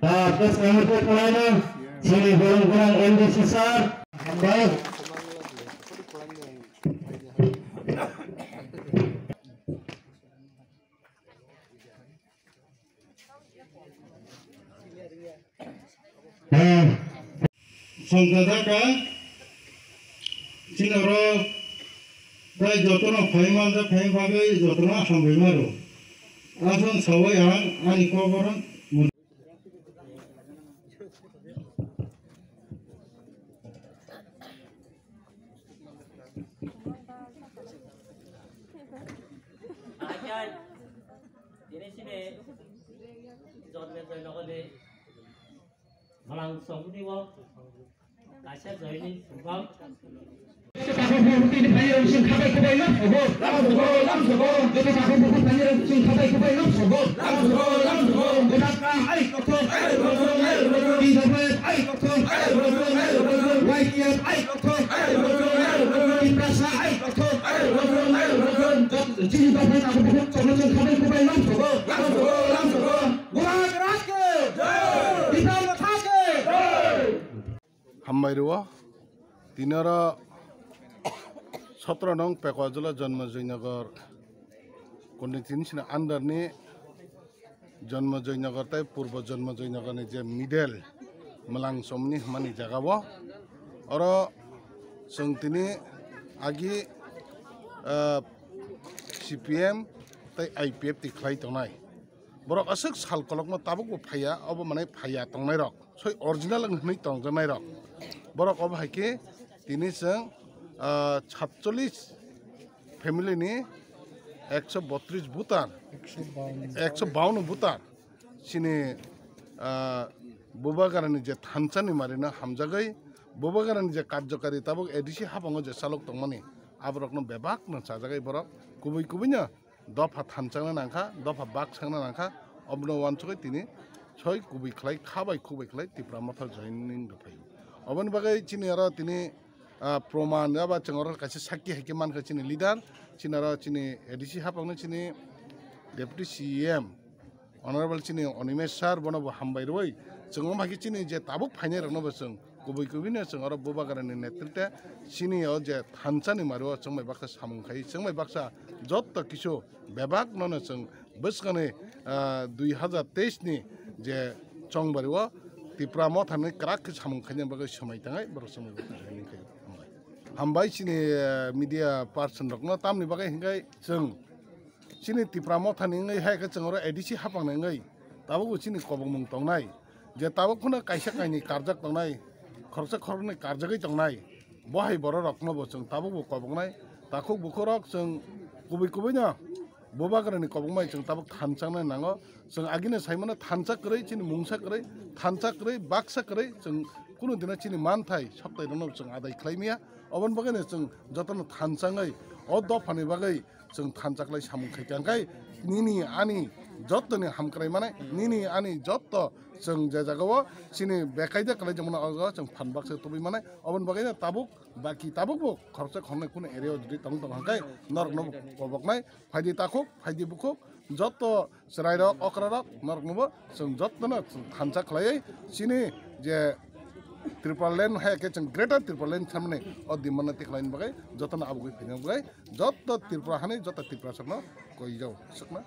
Tapos ngayon po po na sini gurang-gurang MDC sir. Baik. Hmm. সংখ্যাটা চিনর প্রায় যতনা ফাইমাল যা ফাইম ভাবে যতনা হামবাইমারো আসুন সবাই আন আনি আজকাল দিনে সিনে জন্মে জয় নগলে ভালাং সংদিব গাছা জয়নি সুভাগ লাম हाम्रो प्रासमा आइ सत्र नङ पेकवाजुला जन्म जयनगर कुनै तिनसिन अन्डर नि जन्म जयनगर त पूर्व जन्म जयनगर ने जे मिडेल मलाङ सोमनि मानि जगह र सङतिनी agi CPM tai IPF ti khlai tongnai borok asuk sal kolok ma tabuk phaya abo mane phaya tongnai rok soi original ngnai tongjanai rok borok ob haike tini sang 46 family ni 132 Bhutan 152 Bhutan সিনি বুবা কারণে যে থানচানি Marina হামজাগাই বোবাগারানি যে কার্যকারিতা বক ADC হাবাঙ্গ যে সালক তংমানি আবরকনো বেবাক না সাজাগাই বরক কুবই কুবই না, দফা থানচাংনা নাংখা, দফা বাক সাংনা নাংখা, অবনো ওয়ানচকে তিনি, ছয় কুবই খাই খাবাই কুবই খাই তিপ্রা মাথা জয়নিং দফাই অবন বাগাই চিনি আর তিনি প্রমাণ বা চেঙ্গর কাছে সাক্ষী হাইকে মানখা চিনি লিডার চিনি আর চিনি এডিসি হাবাঙ্গ চিনি ডেপুটি সিএম অনারেবল চিনি অনিমেশ স্যার বনব হামবাই রই চঙ্গম চেঙ্গমাকি চিনি যে তাবুক ফাইনাই রনবো Chang kubui kubi ne sung oro buba karani netrite sini o je hansa ni maruwa sung mai baksa samung khai sung mai baksa jotta kisu bebak no ne sung beskani dui haja teis ni je chong baruwa tipra mo thani krak samung khai nyam bagai samai tangai baru samai bagai khai hambai sini media person rokno tam ni bagai hingai sung sini tipra mo thani ngai hai ka sung oro edisi hapang ngai tabu sini kobong mung tongnai je tabu kuna kaisa kaini karjak tongnai খরচা খরচনি কার্যগৈ চংনাই বহাই বড় রকনবো চং তাবো বো কবংনাই তাকো বুকরক চং কুবই কুবই না। ববাগ্রানি কবংমাই চং তাবো থানচাংনাই নাঙ্গো চং আগিনে সাইমানে থানচা করেই চিনি মুংসা করেই থানচা করেই বাক্সা করেই চং কোনো দিনা চিনি মান থাই সপ্তাহ রনব চং আদায় খাইমিয়া অবন বাগানে চং যতন থানচাঙ্গাই অ দফানি বাগাই চং থানচাকলাই সামুং খাইকাঙ্গাই নিনি আনি जत नि हामी माने। निनी नि अनि जत जे जागो सिने बेकाइदे कले जमन अग छ फनबक्स तबी माने। अबन बगाइदे ताबुक। बाकी ताबुक खर्च खन कुन एरे जति तंग त भकाय नर नब पबक नै। फाइदि ताखु फाइदि बुखु। जत सराय र अकर नर नब। स जत न थानचा खलाय। सिने जे त्रिपल लेन है के छ ग्रेटर त्रिपल लेन थमने अदि मनतिक लाइन बगे। जतन आबु फिन बगाय जत त त्रिपल हाने जत त्रिपल सर्न कोइ जाउ सकमा